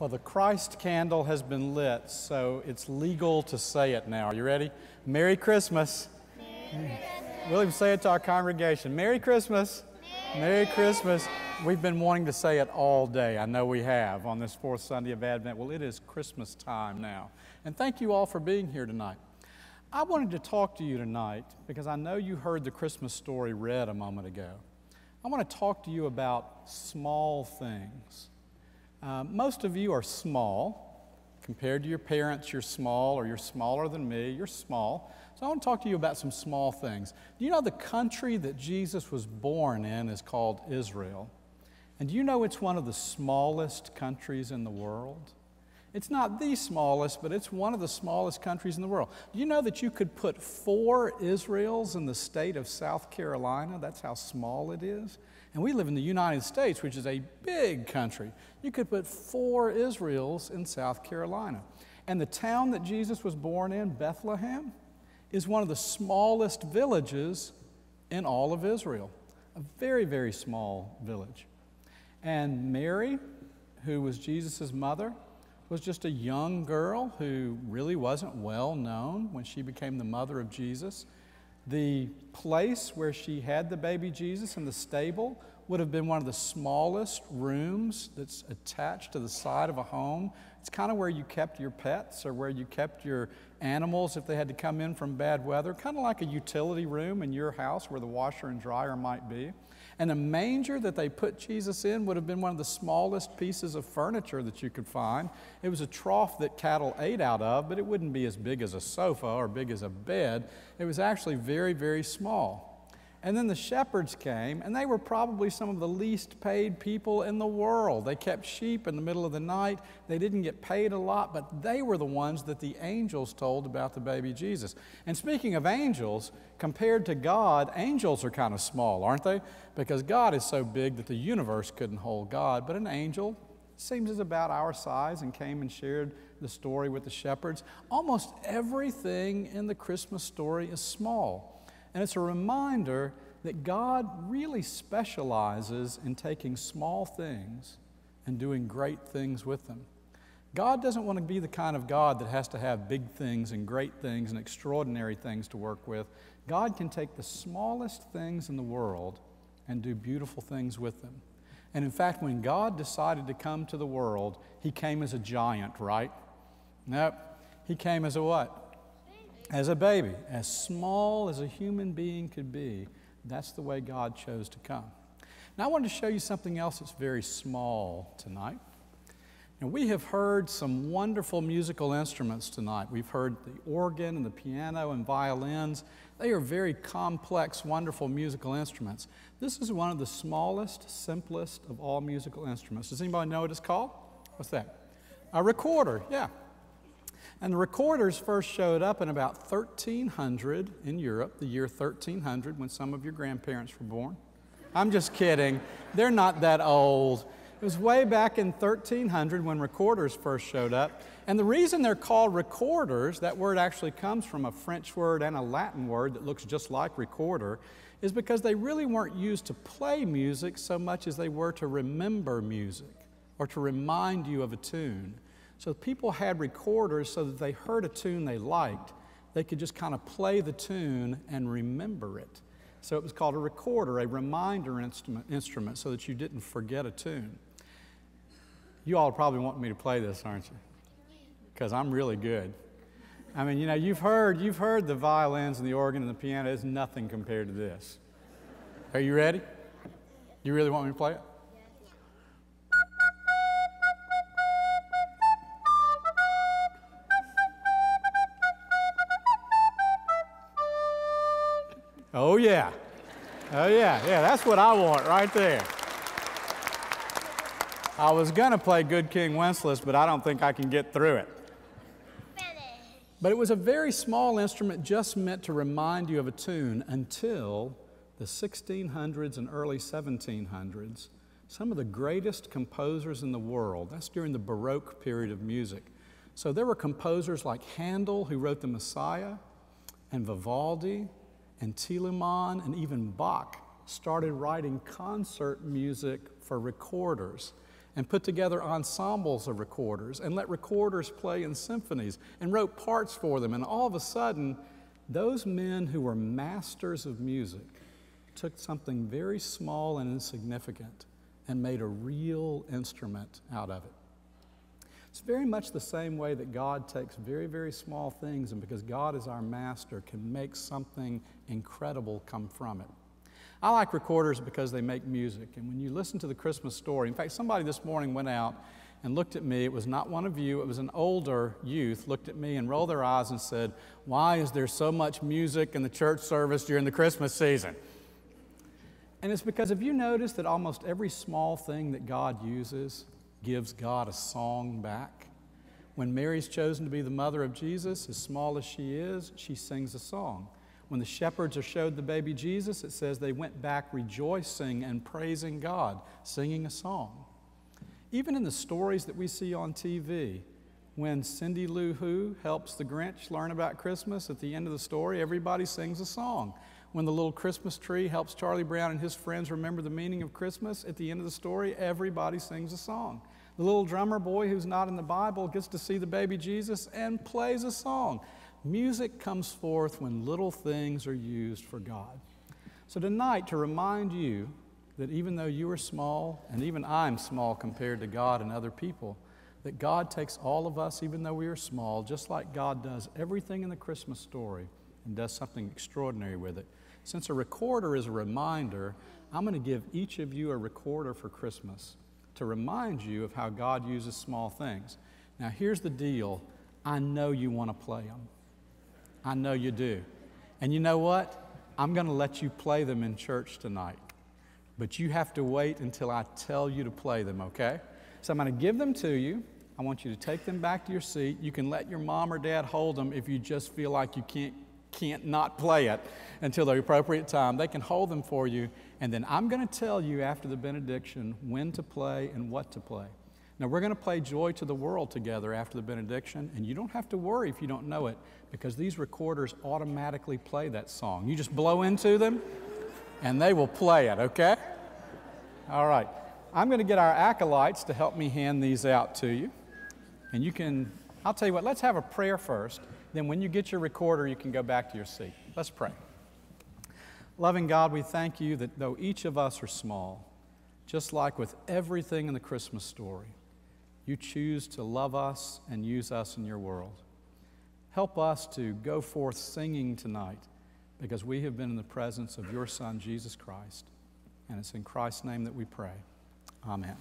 Well, the Christ candle has been lit, so it's legal to say it now. Are you ready? Merry Christmas. Merry Christmas. We'll even say it to our congregation. Merry Christmas. Merry, Merry Christmas. We've been wanting to say it all day. I know we have on this fourth Sunday of Advent. Well, it is Christmas time now. And thank you all for being here tonight. I wanted to talk to you tonight because I know you heard the Christmas story read a moment ago. I want to talk to you about small things. Uh, most of you are small. Compared to your parents, you're small, or you're smaller than me, you're small. So I want to talk to you about some small things. Do you know the country that Jesus was born in is called Israel? And do you know it's one of the smallest countries in the world? It's not the smallest, but it's one of the smallest countries in the world. Do you know that you could put four Israels in the state of South Carolina? That's how small it is. And we live in the United States, which is a big country. You could put four Israels in South Carolina. And the town that Jesus was born in, Bethlehem, is one of the smallest villages in all of Israel. A very, very small village. And Mary, who was Jesus' mother, was just a young girl who really wasn't well known when she became the mother of Jesus. The place where she had the baby Jesus in the stable would have been one of the smallest rooms that's attached to the side of a home. It's kind of where you kept your pets or where you kept your animals if they had to come in from bad weather, kind of like a utility room in your house where the washer and dryer might be. And the manger that they put Jesus in would have been one of the smallest pieces of furniture that you could find. It was a trough that cattle ate out of, but it wouldn't be as big as a sofa or big as a bed. It was actually very, very small. And then the shepherds came, and they were probably some of the least paid people in the world. They kept sheep in the middle of the night. They didn't get paid a lot, but they were the ones that the angels told about the baby Jesus. And speaking of angels, compared to God, angels are kind of small, aren't they? Because God is so big that the universe couldn't hold God, but an angel seems as about our size and came and shared the story with the shepherds. Almost everything in the Christmas story is small. And it's a reminder that God really specializes in taking small things and doing great things with them. God doesn't want to be the kind of God that has to have big things and great things and extraordinary things to work with. God can take the smallest things in the world and do beautiful things with them. And in fact, when God decided to come to the world, He came as a giant, right? Nope. He came as a what? As a baby, as small as a human being could be. That's the way God chose to come. Now, I wanted to show you something else that's very small tonight. And we have heard some wonderful musical instruments tonight. We've heard the organ and the piano and violins. They are very complex, wonderful musical instruments. This is one of the smallest, simplest of all musical instruments. Does anybody know what it's called? What's that? A recorder, yeah. And the recorders first showed up in about 1300 in Europe, the year 1300, when some of your grandparents were born. I'm just kidding. They're not that old. It was way back in 1300 when recorders first showed up. And the reason they're called recorders, that word actually comes from a French word and a Latin word that looks just like recorder, is because they really weren't used to play music so much as they were to remember music or to remind you of a tune. So people had recorders so that they heard a tune they liked, they could just kind of play the tune and remember it. So it was called a recorder, a reminder instrument, instrument so that you didn't forget a tune. You all probably want me to play this, aren't you? Because I'm really good. I mean, you know, you've heard, you've heard the violins and the organ and the piano. It's nothing compared to this. Are you ready? You really want me to play it? Oh, yeah. Oh, yeah. Yeah, that's what I want right there. I was going to play Good King Wenceslas, but I don't think I can get through it. But it was a very small instrument just meant to remind you of a tune until the 1600s and early 1700s. Some of the greatest composers in the world, that's during the Baroque period of music. So there were composers like Handel, who wrote the Messiah, and Vivaldi, and Telemann and even Bach started writing concert music for recorders. and put together ensembles of recorders and let recorders play in symphonies and wrote parts for them. And all of a sudden, those men who were masters of music took something very small and insignificant and made a real instrument out of it. It's very much the same way that God takes very, very small things and because God is our master, can make something incredible come from it. I like recorders because they make music. And when you listen to the Christmas story, in fact, somebody this morning went out and looked at me. It was not one of you, it was an older youth, looked at me and rolled their eyes and said, Why is there so much music in the church service during the Christmas season? And it's because have you noticed that almost every small thing that God uses gives God a song back? When Mary's chosen to be the mother of Jesus, as small as she is, she sings a song. When the shepherds are showed the baby Jesus, it says they went back rejoicing and praising God, singing a song. Even in the stories that we see on TV, when Cindy Lou Who helps the Grinch learn about Christmas, at the end of the story, everybody sings a song. When the little Christmas tree helps Charlie Brown and his friends remember the meaning of Christmas, at the end of the story, everybody sings a song. The little drummer boy who's not in the Bible gets to see the baby Jesus and plays a song. Music comes forth when little things are used for God. So, tonight, to remind you that even though you are small, and even I'm small compared to God and other people, that God takes all of us, even though we are small, just like God does everything in the Christmas story and does something extraordinary with it. Since a recorder is a reminder, I'm going to give each of you a recorder for Christmas to remind you of how God uses small things. Now, here's the deal I know you want to play them. I know you do. And you know what? I'm going to let you play them in church tonight. But you have to wait until I tell you to play them, okay? So I'm going to give them to you. I want you to take them back to your seat. You can let your mom or dad hold them if you just feel like you can't, can't not play it until the appropriate time. They can hold them for you. And then I'm going to tell you after the benediction when to play and what to play. Now, we're going to play Joy to the World together after the benediction, and you don't have to worry if you don't know it because these recorders automatically play that song. You just blow into them, and they will play it, okay? All right. I'm going to get our acolytes to help me hand these out to you. And you can, I'll tell you what, let's have a prayer first. Then, when you get your recorder, you can go back to your seat. Let's pray. Loving God, we thank you that though each of us are small, just like with everything in the Christmas story, you choose to love us and use us in your world. Help us to go forth singing tonight because we have been in the presence of your Son, Jesus Christ. And it's in Christ's name that we pray. Amen.